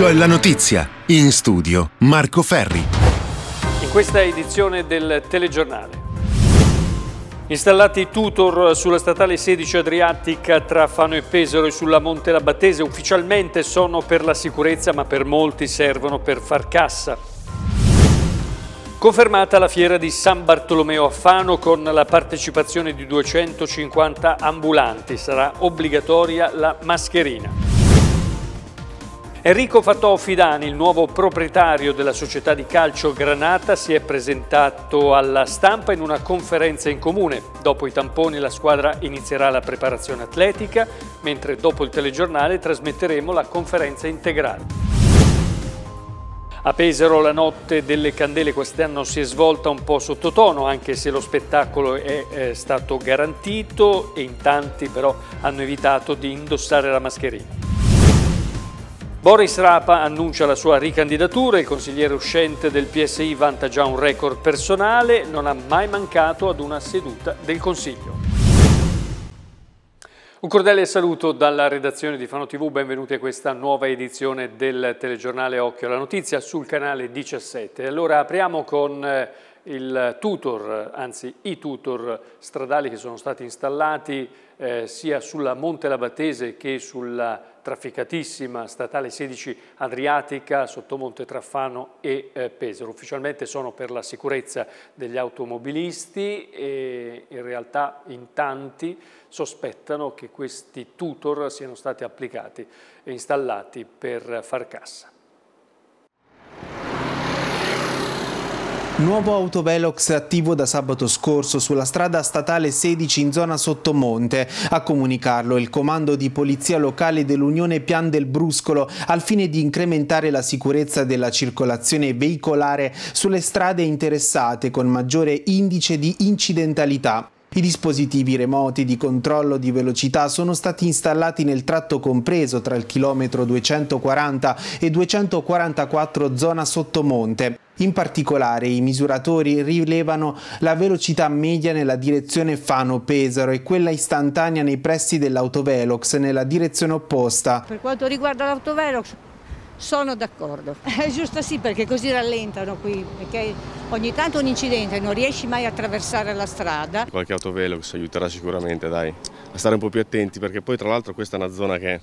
Occhio alla notizia. In studio Marco Ferri. In questa edizione del telegiornale. Installati tutor sulla statale 16 Adriatica tra Fano e Pesaro e sulla Monte Labatese ufficialmente sono per la sicurezza ma per molti servono per far cassa. Confermata la fiera di San Bartolomeo a Fano con la partecipazione di 250 ambulanti, sarà obbligatoria la mascherina. Enrico Fattò Fidani, il nuovo proprietario della società di calcio Granata, si è presentato alla stampa in una conferenza in comune. Dopo i tamponi la squadra inizierà la preparazione atletica, mentre dopo il telegiornale trasmetteremo la conferenza integrale. A Pesaro la notte delle candele quest'anno si è svolta un po' sottotono, anche se lo spettacolo è, è stato garantito e in tanti però hanno evitato di indossare la mascherina. Boris Rapa annuncia la sua ricandidatura, il consigliere uscente del PSI vanta già un record personale, non ha mai mancato ad una seduta del Consiglio. Un cordiale saluto dalla redazione di Fano TV, benvenuti a questa nuova edizione del telegiornale Occhio alla Notizia sul canale 17. Allora apriamo con eh, il tutor, anzi i tutor stradali che sono stati installati eh, sia sulla Monte Labatese che sulla trafficatissima statale 16 Adriatica sotto Monte Traffano e eh, Pesaro. Ufficialmente sono per la sicurezza degli automobilisti e in realtà in tanti sospettano che questi tutor siano stati applicati e installati per far cassa. Nuovo autovelox attivo da sabato scorso sulla strada statale 16 in zona Sottomonte. A comunicarlo il comando di polizia locale dell'Unione Pian del Bruscolo al fine di incrementare la sicurezza della circolazione veicolare sulle strade interessate con maggiore indice di incidentalità. I dispositivi remoti di controllo di velocità sono stati installati nel tratto compreso tra il chilometro 240 e 244 zona sottomonte. In particolare i misuratori rilevano la velocità media nella direzione Fano-Pesaro e quella istantanea nei pressi dell'autovelox nella direzione opposta. Per quanto riguarda l'autovelox sono d'accordo, è giusto sì perché così rallentano qui, perché ogni tanto un incidente non riesci mai a attraversare la strada. Qualche autovelox aiuterà sicuramente dai, a stare un po' più attenti perché poi tra l'altro questa è una zona che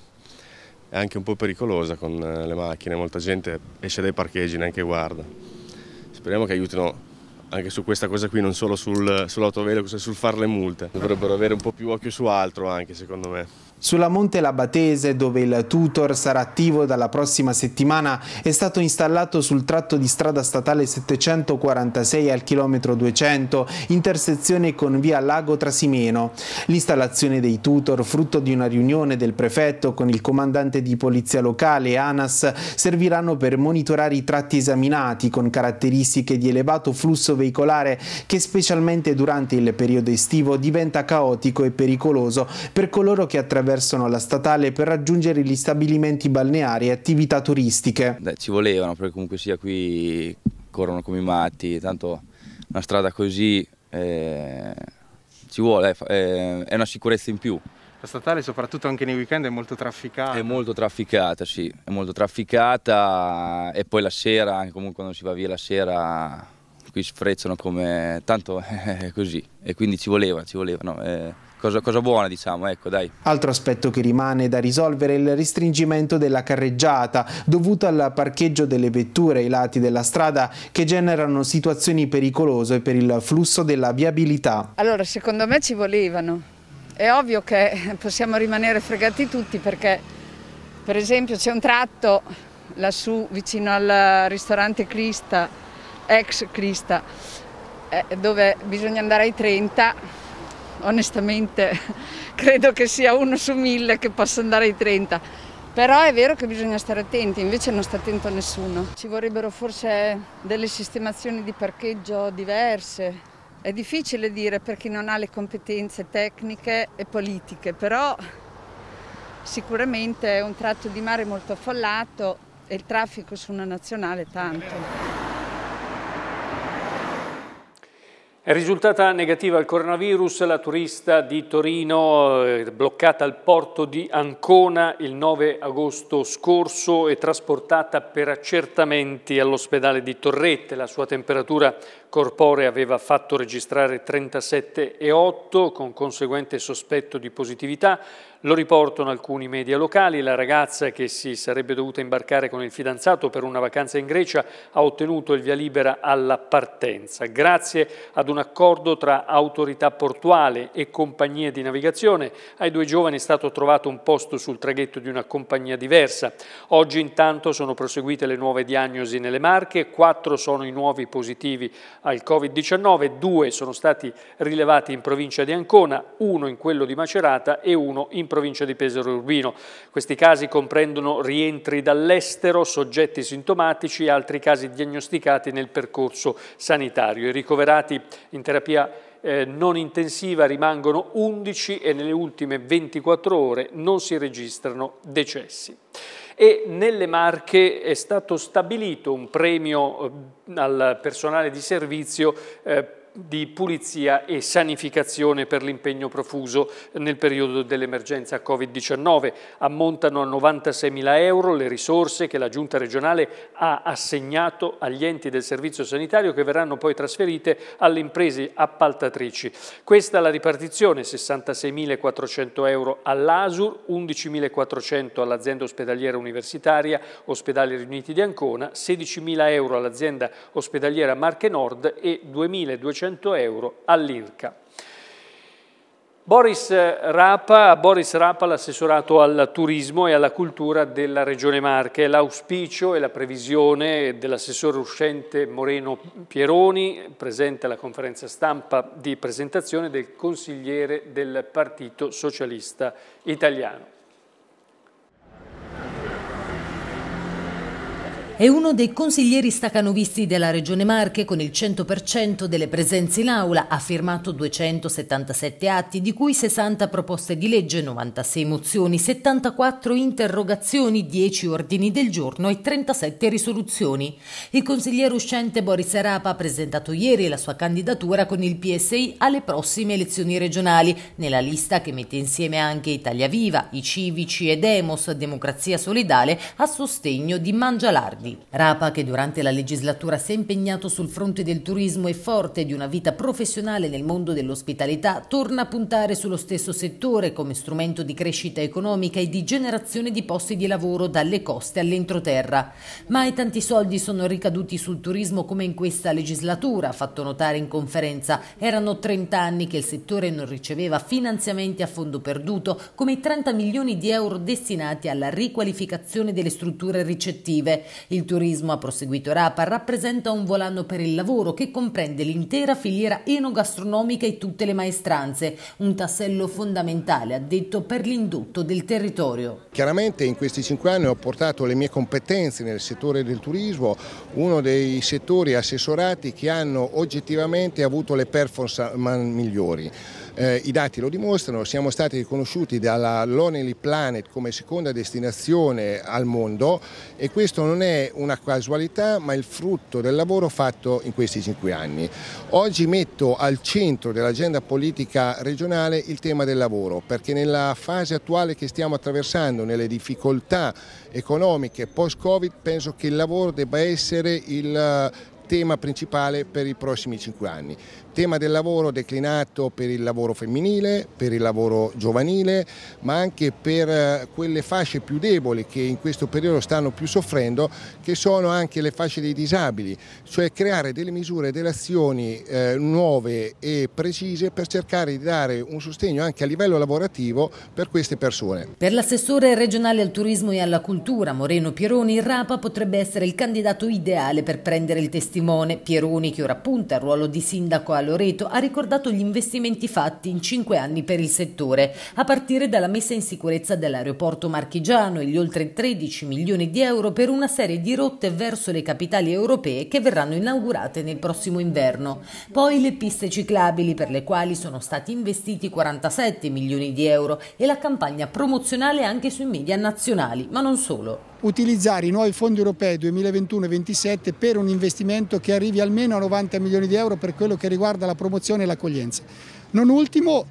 è anche un po' pericolosa con eh, le macchine, molta gente esce dai parcheggi e neanche guarda. Speriamo che aiutino anche su questa cosa qui, non solo sul, sull'autovelox e sul fare le multe. Dovrebbero avere un po' più occhio su altro anche secondo me. Sulla Monte Labatese, dove il tutor sarà attivo dalla prossima settimana, è stato installato sul tratto di strada statale 746 al chilometro 200, intersezione con via Lago Trasimeno. L'installazione dei tutor, frutto di una riunione del prefetto con il comandante di polizia locale ANAS, serviranno per monitorare i tratti esaminati con caratteristiche di elevato flusso veicolare che specialmente durante il periodo estivo diventa caotico e pericoloso per coloro che attraversano la statale per raggiungere gli stabilimenti balneari e attività turistiche. Beh, ci volevano perché comunque sia qui corrono come i matti, tanto una strada così eh, ci vuole, eh, è una sicurezza in più. La statale soprattutto anche nei weekend è molto trafficata. È molto trafficata, sì, è molto trafficata e poi la sera, anche comunque quando si va via la sera, qui sfrezzano come... tanto è così e quindi ci voleva, ci voleva. No? Eh, cosa, cosa buona diciamo, ecco dai. Altro aspetto che rimane da risolvere è il restringimento della carreggiata dovuto al parcheggio delle vetture ai lati della strada che generano situazioni pericolose per il flusso della viabilità. Allora secondo me ci volevano. È ovvio che possiamo rimanere fregati tutti perché per esempio c'è un tratto lassù vicino al ristorante Crista, ex Crista, eh, dove bisogna andare ai 30 onestamente credo che sia uno su mille che possa andare ai 30. Però è vero che bisogna stare attenti, invece non sta attento nessuno. Ci vorrebbero forse delle sistemazioni di parcheggio diverse. È difficile dire per chi non ha le competenze tecniche e politiche, però sicuramente è un tratto di mare molto affollato e il traffico su una nazionale tanto. È risultata negativa al coronavirus la turista di Torino eh, bloccata al porto di Ancona il 9 agosto scorso e trasportata per accertamenti all'ospedale di Torrette. La sua temperatura corporea aveva fatto registrare 37,8 con conseguente sospetto di positività. Lo riportano alcuni media locali. La ragazza che si sarebbe dovuta imbarcare con il fidanzato per una vacanza in Grecia ha ottenuto il via libera alla partenza. Grazie ad un accordo tra autorità portuale e compagnie di navigazione ai due giovani è stato trovato un posto sul traghetto di una compagnia diversa. Oggi intanto sono proseguite le nuove diagnosi nelle Marche, quattro sono i nuovi positivi al Covid-19, due sono stati rilevati in provincia di Ancona, uno in quello di Macerata e uno in provincia di Pesaro Urbino. Questi casi comprendono rientri dall'estero, soggetti sintomatici e altri casi diagnosticati nel percorso sanitario. I ricoverati in terapia eh, non intensiva rimangono 11 e nelle ultime 24 ore non si registrano decessi e nelle Marche è stato stabilito un premio eh, al personale di servizio eh, di pulizia e sanificazione per l'impegno profuso nel periodo dell'emergenza Covid-19. Ammontano a 96 mila euro le risorse che la Giunta regionale ha assegnato agli enti del servizio sanitario che verranno poi trasferite alle imprese appaltatrici. Questa è la ripartizione, 66.400 euro all'ASUR, 11.400 all'azienda ospedaliera universitaria Ospedali Riuniti di Ancona, 16.000 euro all'azienda ospedaliera Marche Nord e 2.200 100 euro all'IRCA. Boris Rapa, Boris Rapa l'assessorato al turismo e alla cultura della Regione Marche. L'auspicio e la previsione dell'assessore uscente Moreno Pieroni, presente alla conferenza stampa di presentazione del consigliere del Partito Socialista Italiano. È uno dei consiglieri stacanovisti della Regione Marche con il 100% delle presenze in aula, ha firmato 277 atti, di cui 60 proposte di legge, 96 mozioni, 74 interrogazioni, 10 ordini del giorno e 37 risoluzioni. Il consigliere uscente Boris Arapa ha presentato ieri la sua candidatura con il PSI alle prossime elezioni regionali, nella lista che mette insieme anche Italia Viva, i Civici e Demos, Democrazia Solidale, a sostegno di Mangialardi. Lombardi. Rapa, che durante la legislatura si è impegnato sul fronte del turismo e forte di una vita professionale nel mondo dell'ospitalità, torna a puntare sullo stesso settore come strumento di crescita economica e di generazione di posti di lavoro dalle coste all'entroterra. Mai tanti soldi sono ricaduti sul turismo come in questa legislatura, ha fatto notare in conferenza. Erano 30 anni che il settore non riceveva finanziamenti a fondo perduto, come i 30 milioni di euro destinati alla riqualificazione delle strutture ricettive. Il il turismo, ha proseguito Rapa, rappresenta un volano per il lavoro che comprende l'intera filiera enogastronomica e tutte le maestranze, un tassello fondamentale, ha detto, per l'indotto del territorio. Chiaramente in questi cinque anni ho portato le mie competenze nel settore del turismo, uno dei settori assessorati che hanno oggettivamente avuto le performance migliori. Eh, I dati lo dimostrano, siamo stati riconosciuti dalla Lonely Planet come seconda destinazione al mondo e questo non è una casualità ma il frutto del lavoro fatto in questi cinque anni. Oggi metto al centro dell'agenda politica regionale il tema del lavoro perché nella fase attuale che stiamo attraversando, nelle difficoltà economiche post-Covid, penso che il lavoro debba essere il tema principale per i prossimi cinque anni. Tema del lavoro declinato per il lavoro femminile, per il lavoro giovanile, ma anche per eh, quelle fasce più deboli che in questo periodo stanno più soffrendo, che sono anche le fasce dei disabili, cioè creare delle misure, delle azioni eh, nuove e precise per cercare di dare un sostegno anche a livello lavorativo per queste persone. Per l'assessore regionale al turismo e alla cultura Moreno Pieroni, il Rapa potrebbe essere il candidato ideale per prendere il testimone Pieroni, che ora punta al ruolo di sindaco a Loreto, ha ricordato gli investimenti fatti in cinque anni per il settore, a partire dalla messa in sicurezza dell'aeroporto marchigiano e gli oltre 13 milioni di euro per una serie di rotte verso le capitali europee che verranno inaugurate nel prossimo inverno. Poi le piste ciclabili per le quali sono stati investiti 47 milioni di euro e la campagna promozionale anche sui media nazionali, ma non solo. Utilizzare i nuovi fondi europei 2021-2027 per un investimento che arrivi almeno a 90 milioni di euro per quello che riguarda la promozione e l'accoglienza. Non ultimo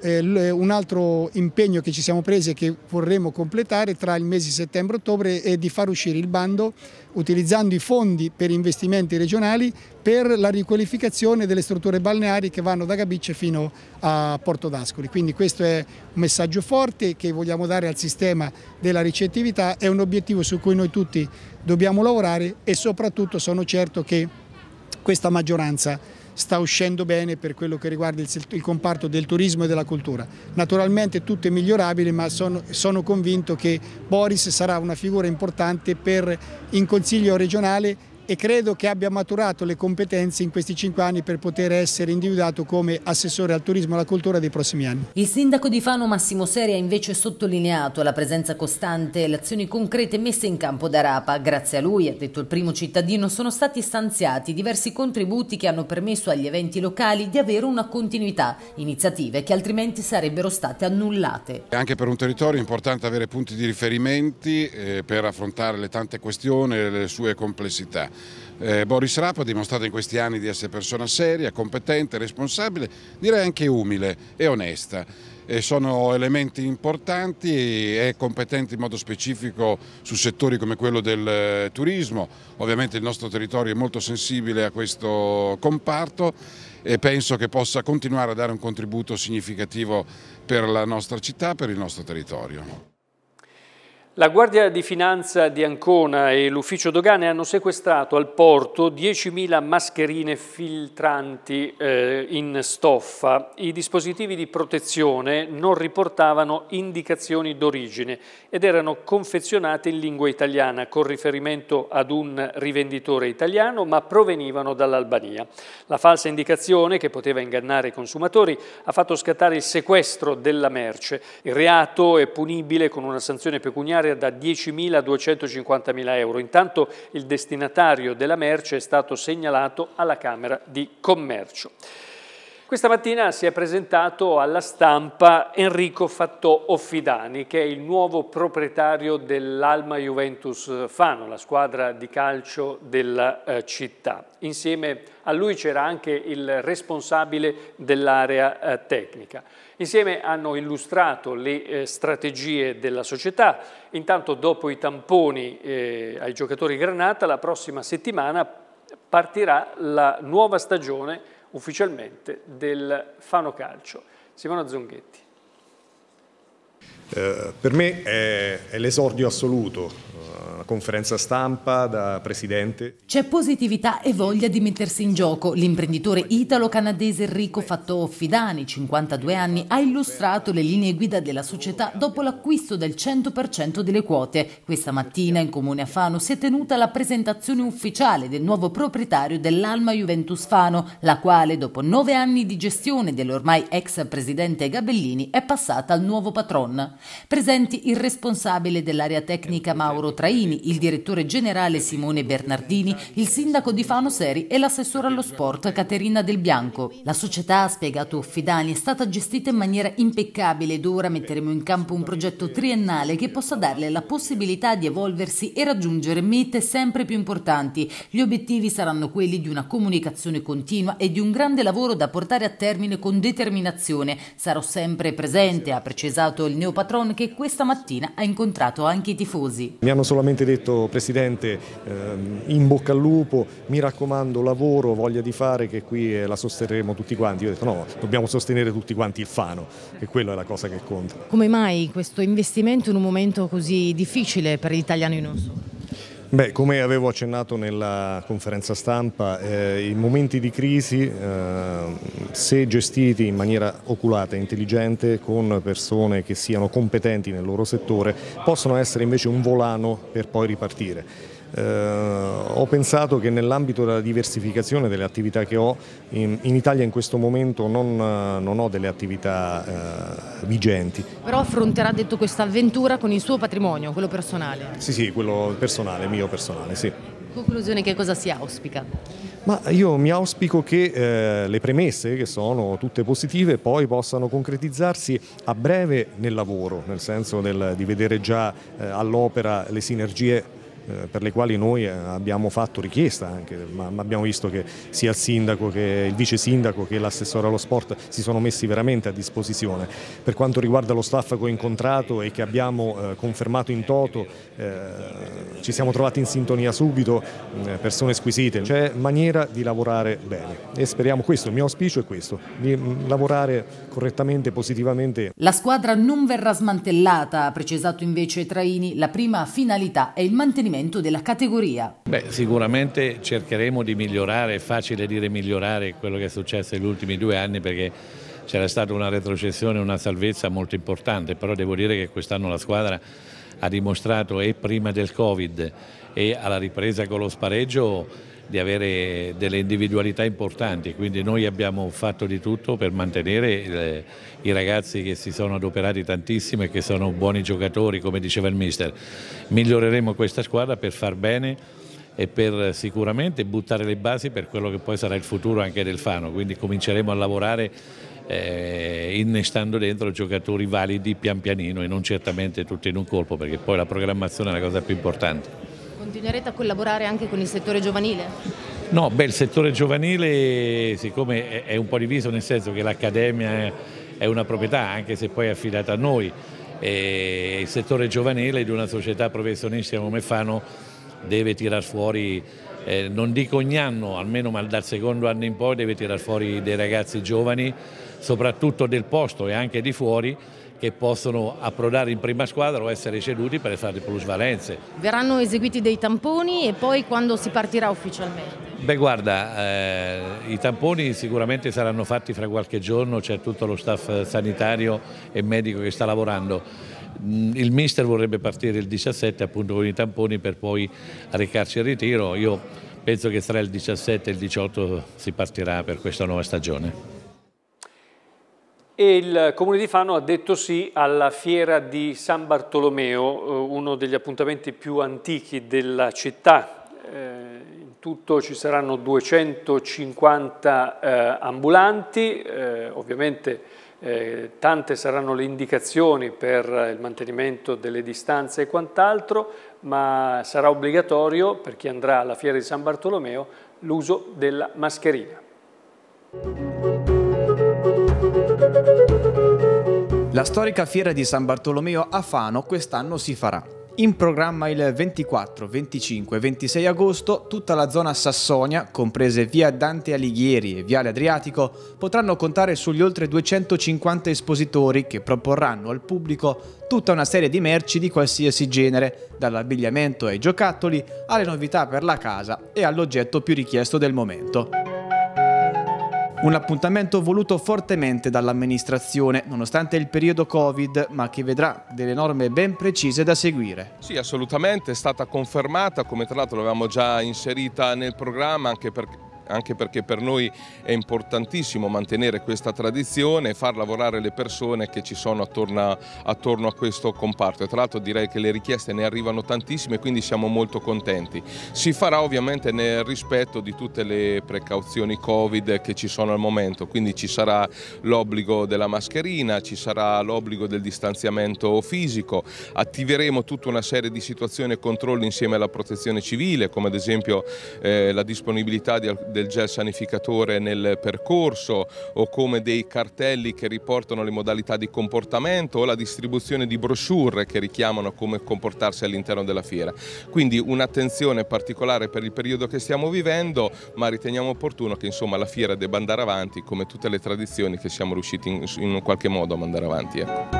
eh, un altro impegno che ci siamo presi e che vorremmo completare tra il mese di settembre e ottobre è di far uscire il bando utilizzando i fondi per investimenti regionali per la riqualificazione delle strutture balneari che vanno da Gabicce fino a Porto d'Ascoli. Quindi questo è un messaggio forte che vogliamo dare al sistema della ricettività, è un obiettivo su cui noi tutti dobbiamo lavorare e soprattutto sono certo che questa maggioranza sta uscendo bene per quello che riguarda il, il comparto del turismo e della cultura. Naturalmente tutto è migliorabile ma sono, sono convinto che Boris sarà una figura importante per, in Consiglio regionale e credo che abbia maturato le competenze in questi cinque anni per poter essere individuato come assessore al turismo e alla cultura dei prossimi anni. Il sindaco di Fano Massimo Seri ha invece sottolineato la presenza costante e le azioni concrete messe in campo da Rapa. Grazie a lui, ha detto il primo cittadino, sono stati stanziati diversi contributi che hanno permesso agli eventi locali di avere una continuità, iniziative che altrimenti sarebbero state annullate. Anche per un territorio è importante avere punti di riferimenti eh, per affrontare le tante questioni e le sue complessità. Eh, Boris Rapp ha dimostrato in questi anni di essere persona seria, competente, responsabile, direi anche umile e onesta. E sono elementi importanti, è competente in modo specifico su settori come quello del eh, turismo, ovviamente il nostro territorio è molto sensibile a questo comparto e penso che possa continuare a dare un contributo significativo per la nostra città, per il nostro territorio. La Guardia di Finanza di Ancona e l'Ufficio Dogane hanno sequestrato al porto 10.000 mascherine filtranti eh, in stoffa. I dispositivi di protezione non riportavano indicazioni d'origine ed erano confezionati in lingua italiana con riferimento ad un rivenditore italiano ma provenivano dall'Albania. La falsa indicazione che poteva ingannare i consumatori ha fatto scattare il sequestro della merce. Il reato è punibile con una sanzione pecuniaria finanziaria da 10.000 a 250.000 euro. Intanto il destinatario della merce è stato segnalato alla Camera di Commercio. Questa mattina si è presentato alla stampa Enrico Fattò Offidani, che è il nuovo proprietario dell'Alma Juventus Fano, la squadra di calcio della eh, città. Insieme a lui c'era anche il responsabile dell'area eh, tecnica. Insieme hanno illustrato le eh, strategie della società. Intanto dopo i tamponi eh, ai giocatori Granata, la prossima settimana partirà la nuova stagione ufficialmente del Fano Calcio. Simona Zonghetti. Eh, per me è, è l'esordio assoluto conferenza stampa da presidente. C'è positività e voglia di mettersi in gioco. L'imprenditore italo-canadese Enrico Fatto Fidani, 52 anni, ha illustrato le linee guida della società dopo l'acquisto del 100% delle quote. Questa mattina in comune a Fano si è tenuta la presentazione ufficiale del nuovo proprietario dell'Alma Juventus Fano, la quale dopo nove anni di gestione dell'ormai ex presidente Gabellini è passata al nuovo patron. Presenti il responsabile dell'area tecnica Mauro Traini, il direttore generale Simone Bernardini, il sindaco di Fano Seri e l'assessore allo sport Caterina Del Bianco. La società, ha spiegato Fidani, è stata gestita in maniera impeccabile ed ora metteremo in campo un progetto triennale che possa darle la possibilità di evolversi e raggiungere mete sempre più importanti. Gli obiettivi saranno quelli di una comunicazione continua e di un grande lavoro da portare a termine con determinazione. Sarò sempre presente, ha precisato il neopatron che questa mattina ha incontrato anche i tifosi. Mi hanno solamente detto Presidente ehm, in bocca al lupo, mi raccomando lavoro, voglia di fare che qui la sosterremo tutti quanti. Io ho detto no, dobbiamo sostenere tutti quanti il Fano e quella è la cosa che conta. Come mai questo investimento in un momento così difficile per gli italiani non solo? Beh, come avevo accennato nella conferenza stampa, eh, i momenti di crisi, eh, se gestiti in maniera oculata e intelligente con persone che siano competenti nel loro settore, possono essere invece un volano per poi ripartire. Eh, ho pensato che nell'ambito della diversificazione delle attività che ho, in, in Italia in questo momento non, non ho delle attività eh, vigenti. Però affronterà detto questa avventura con il suo patrimonio, quello personale? Sì, sì, quello personale, mio personale, sì. conclusione che cosa si auspica? Ma io mi auspico che eh, le premesse, che sono tutte positive, poi possano concretizzarsi a breve nel lavoro, nel senso del, di vedere già eh, all'opera le sinergie eh, per le quali noi eh, abbiamo fatto richiesta anche, ma abbiamo visto che sia il sindaco che il vice sindaco che l'assessore allo sport si sono messi veramente a disposizione. Per quanto riguarda lo staff che ho incontrato e che abbiamo eh, confermato in toto, ci siamo trovati in sintonia subito, persone squisite, c'è maniera di lavorare bene e speriamo questo, il mio auspicio è questo, di mm, lavorare correttamente, positivamente. La squadra non verrà smantellata, ha precisato invece Traini, la prima finalità è il mantenimento miglioramento della categoria? Beh, sicuramente cercheremo di migliorare, è facile dire migliorare quello che è successo negli ultimi due anni perché c'era stata una retrocessione, una salvezza molto importante, però devo dire che quest'anno la squadra ha dimostrato e prima del Covid e alla ripresa con lo spareggio di avere delle individualità importanti, quindi noi abbiamo fatto di tutto per mantenere eh, i ragazzi che si sono adoperati tantissimo e che sono buoni giocatori, come diceva il mister. Miglioreremo questa squadra per far bene e per sicuramente buttare le basi per quello che poi sarà il futuro anche del Fano, quindi cominceremo a lavorare eh, innestando dentro giocatori validi pian pianino e non certamente tutti in un colpo perché poi la programmazione è la cosa più importante. Continuerete a collaborare anche con il settore giovanile? No, beh, il settore giovanile siccome è un po' diviso nel senso che l'Accademia è una proprietà anche se poi è affidata a noi e il settore giovanile di una società professionistica come Fano deve tirar fuori eh, non dico ogni anno, almeno ma dal secondo anno in poi deve tirar fuori dei ragazzi giovani, soprattutto del posto e anche di fuori, che possono approdare in prima squadra o essere ceduti per fare plusvalenze. Verranno eseguiti dei tamponi e poi quando si partirà ufficialmente? Beh guarda, eh, i tamponi sicuramente saranno fatti fra qualche giorno, c'è tutto lo staff sanitario e medico che sta lavorando. Mm, il mister vorrebbe partire il 17 appunto con i tamponi per poi recarci al ritiro, io penso che tra il 17 e il 18 si partirà per questa nuova stagione e il Comune di Fano ha detto sì alla fiera di San Bartolomeo, eh, uno degli appuntamenti più antichi della città. Eh, in tutto ci saranno 250 eh, ambulanti, ovviamente tante saranno le indicazioni per il mantenimento delle distanze e quant'altro, ma sarà obbligatorio per chi andrà alla fiera di San Bartolomeo l'uso della mascherina. La storica fiera di San Bartolomeo a Fano quest'anno si farà. In programma il 24, 25 e 26 agosto tutta la zona Sassonia, comprese via Dante Alighieri e viale Adriatico, potranno contare sugli oltre 250 espositori che proporranno al pubblico tutta una serie di merci di qualsiasi genere, dall'abbigliamento ai giocattoli alle novità per la casa e all'oggetto più richiesto del momento. Un appuntamento voluto fortemente dall'amministrazione, nonostante il periodo Covid, ma che vedrà delle norme ben precise da seguire. Sì, assolutamente, è stata confermata, come tra l'altro l'avevamo già inserita nel programma, anche perché anche perché per noi è importantissimo mantenere questa tradizione e far lavorare le persone che ci sono attorno a, attorno a questo comparto. Tra l'altro direi che le richieste ne arrivano tantissime quindi siamo molto contenti. Si farà ovviamente nel rispetto di tutte le precauzioni Covid che ci sono al momento, quindi ci sarà l'obbligo della mascherina, ci sarà l'obbligo del distanziamento fisico, attiveremo tutta una serie di situazioni e controlli insieme alla protezione civile come ad esempio eh, la disponibilità di, del gel sanificatore nel percorso o come dei cartelli che riportano le modalità di comportamento o la distribuzione di brochure che richiamano come comportarsi all'interno della fiera. Quindi un'attenzione particolare per il periodo che stiamo vivendo, ma riteniamo opportuno che insomma, la fiera debba andare avanti come tutte le tradizioni che siamo riusciti in, in qualche modo a mandare avanti. Ecco.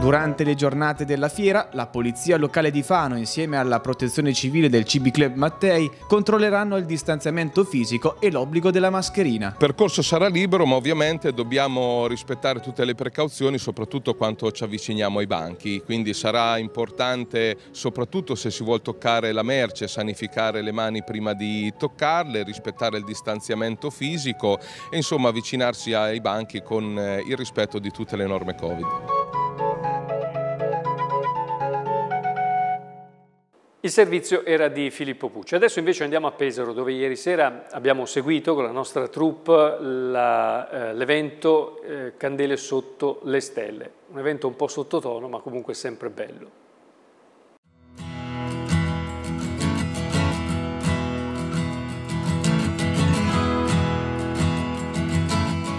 Durante le giornate della fiera, la Polizia Locale di Fano insieme alla Protezione Civile del CB Club Mattei controlleranno il distanziamento fisico e l'obbligo della mascherina. Il percorso sarà libero ma ovviamente dobbiamo rispettare tutte le precauzioni soprattutto quando ci avviciniamo ai banchi, quindi sarà importante soprattutto se si vuole toccare la merce, sanificare le mani prima di toccarle, rispettare il distanziamento fisico e insomma avvicinarsi ai banchi con eh, il rispetto di tutte le norme Covid. Il servizio era di Filippo Pucci. Adesso invece andiamo a Pesaro dove ieri sera abbiamo seguito con la nostra troupe eh, l'evento eh, Candele sotto le stelle. Un evento un po' sottotono ma comunque sempre bello.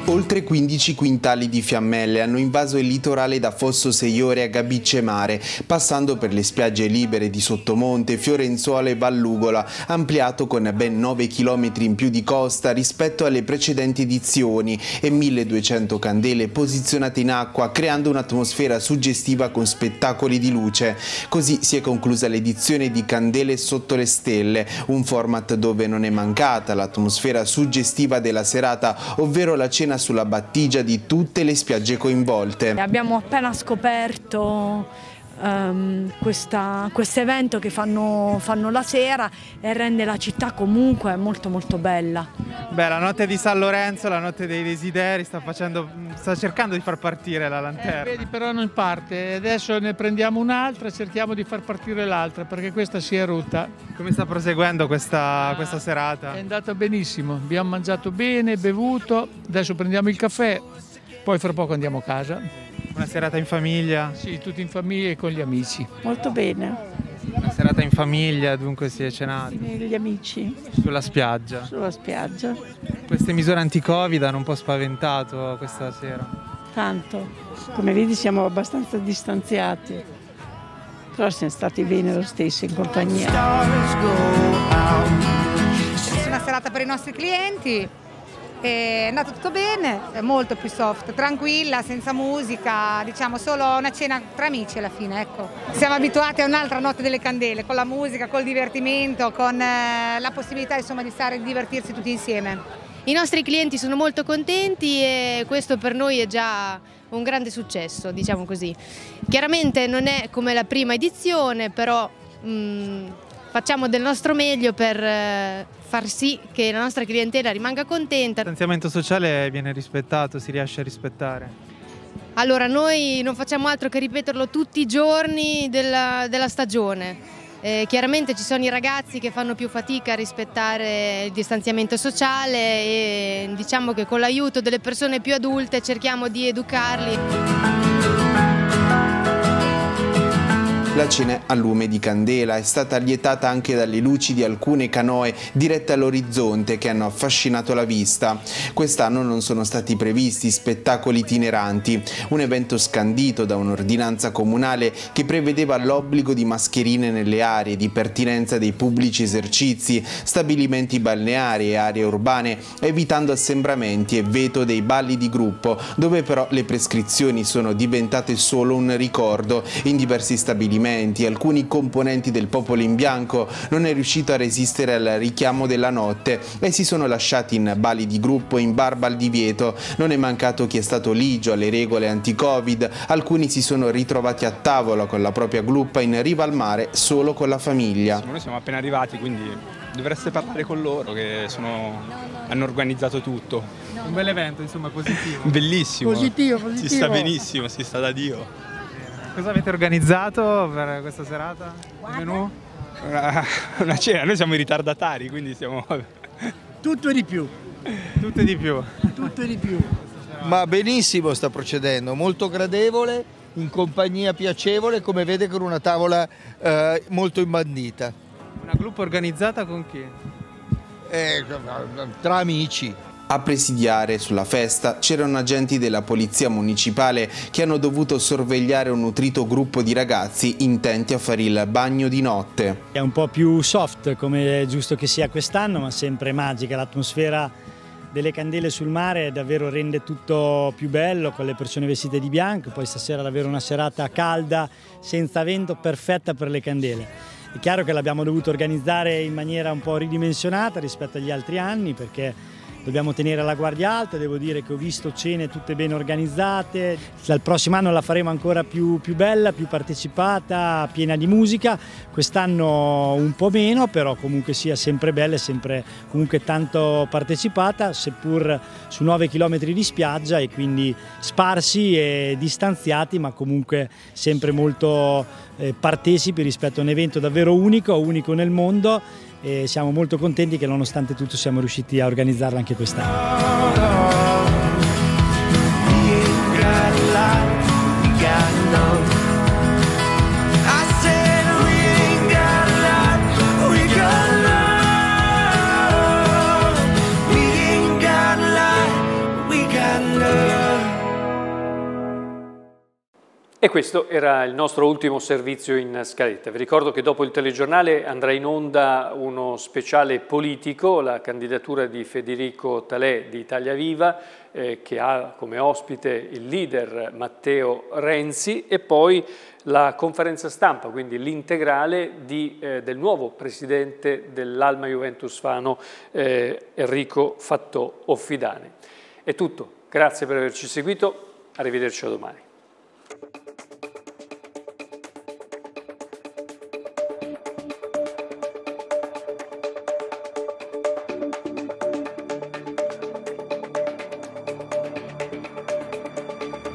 Oltre 15 quintali di fiammelle hanno invaso il litorale da Fosso Seiore a Gabicce Mare, passando per le spiagge libere di Sottomonte, Fiorenzuola e Vallugola, ampliato con ben 9 km in più di costa rispetto alle precedenti edizioni e 1200 candele posizionate in acqua, creando un'atmosfera suggestiva con spettacoli di luce. Così si è conclusa l'edizione di Candele sotto le stelle, un format dove non è mancata l'atmosfera suggestiva della serata, ovvero la cena sulla battigia di tutte le spiagge coinvolte. Abbiamo appena scoperto um, questo evento che fanno, fanno, la sera e rende la città comunque molto molto bella. Beh, la notte di San Lorenzo, la notte dei desideri, sta, facendo, sta cercando di far partire la lanterna. Eh, vedi, però non parte, adesso ne prendiamo un'altra e cerchiamo di far partire l'altra perché questa si è rotta. Come sta proseguendo questa, ah, questa serata? È andata benissimo, abbiamo mangiato bene, bevuto, adesso prendiamo il caffè, poi fra poco andiamo a casa. Una serata in famiglia? Sì, tutti in famiglia e con gli amici. Molto bene. Una serata in famiglia, dunque si è cenato? Con gli amici. Sulla spiaggia? Sulla spiaggia. Queste misure anti-Covid hanno un po' spaventato questa sera? Tanto. Come vedi siamo abbastanza distanziati. Però siamo stati bene lo stesso in compagnia. È una serata per i nostri clienti è andato tutto bene, molto più soft, tranquilla, senza musica, diciamo solo una cena tra amici alla fine, ecco. Siamo abituati a un'altra notte delle candele, con la musica, col divertimento, con eh, la possibilità insomma di stare e divertirsi tutti insieme. I nostri clienti sono molto contenti e questo per noi è già un grande successo, diciamo così. Chiaramente non è come la prima edizione, però mh, mm, facciamo del nostro meglio per eh, far sì che la nostra clientela rimanga contenta. Il distanziamento sociale viene rispettato, si riesce a rispettare? Allora, noi non facciamo altro che ripeterlo tutti i giorni della, della stagione. Eh, chiaramente ci sono i ragazzi che fanno più fatica a rispettare il distanziamento sociale e diciamo che con l'aiuto delle persone più adulte cerchiamo di educarli. La cena a lume di candela. È stata allietata anche dalle luci di alcune canoe dirette all'orizzonte che hanno affascinato la vista. Quest'anno non sono stati previsti spettacoli itineranti, un evento scandito da un'ordinanza comunale che prevedeva l'obbligo di mascherine nelle aree di pertinenza dei pubblici esercizi, stabilimenti balneari e aree urbane, evitando assembramenti e veto dei balli di gruppo, dove però le prescrizioni sono diventate solo un ricordo. In diversi stabilimenti movimenti, alcuni componenti del popolo in bianco non è riuscito a resistere al richiamo della notte e si sono lasciati in bali di gruppo in barba al divieto. Non è mancato chi è stato ligio alle regole anti-covid, alcuni si sono ritrovati a tavola con la propria gruppa in riva al mare solo con la famiglia. Noi siamo appena arrivati quindi dovreste parlare con loro che sono... hanno organizzato tutto. Un bel evento, insomma, positivo. Bellissimo. Positivo, positivo. Si sta benissimo, si sta da Dio. Cosa avete organizzato per questa serata? Il menù? Una, una cena, noi siamo i ritardatari, quindi siamo... Tutto e di più. Tutto e di più. Tutto e di più. Ma benissimo sta procedendo, molto gradevole, in compagnia piacevole, come vede con una tavola eh, molto imbandita. Una gruppo organizzata con chi? Eh, tra amici. A presidiare sulla festa c'erano agenti della polizia municipale che hanno dovuto sorvegliare un nutrito gruppo di ragazzi intenti a fare il bagno di notte. È un po' più soft come è giusto che sia quest'anno ma sempre magica, l'atmosfera delle candele sul mare davvero rende tutto più bello con le persone vestite di bianco, poi stasera davvero una serata calda, senza vento, perfetta per le candele. È chiaro che l'abbiamo dovuto organizzare in maniera un po' ridimensionata rispetto agli altri anni perché dobbiamo tenere la guardia alta, devo dire che ho visto cene tutte ben organizzate, dal prossimo anno la faremo ancora più, più bella, più partecipata, piena di musica, quest'anno un po' meno, però comunque sia sempre bella e sempre comunque tanto partecipata, seppur su 9 km di spiaggia e quindi sparsi e distanziati, ma comunque sempre molto eh, partecipi rispetto a un evento davvero unico, unico nel mondo e siamo molto contenti che nonostante tutto siamo riusciti a organizzarla anche quest'anno. E questo era il nostro ultimo servizio in scaletta. Vi ricordo che dopo il telegiornale andrà in onda uno speciale politico, la candidatura di Federico Talè di Italia Viva, eh, che ha come ospite il leader Matteo Renzi e poi la conferenza stampa, quindi l'integrale eh, del nuovo presidente dell'Alma Juventus Fano, eh, Enrico Fattò Offidane. È tutto, grazie per averci seguito, arrivederci a domani.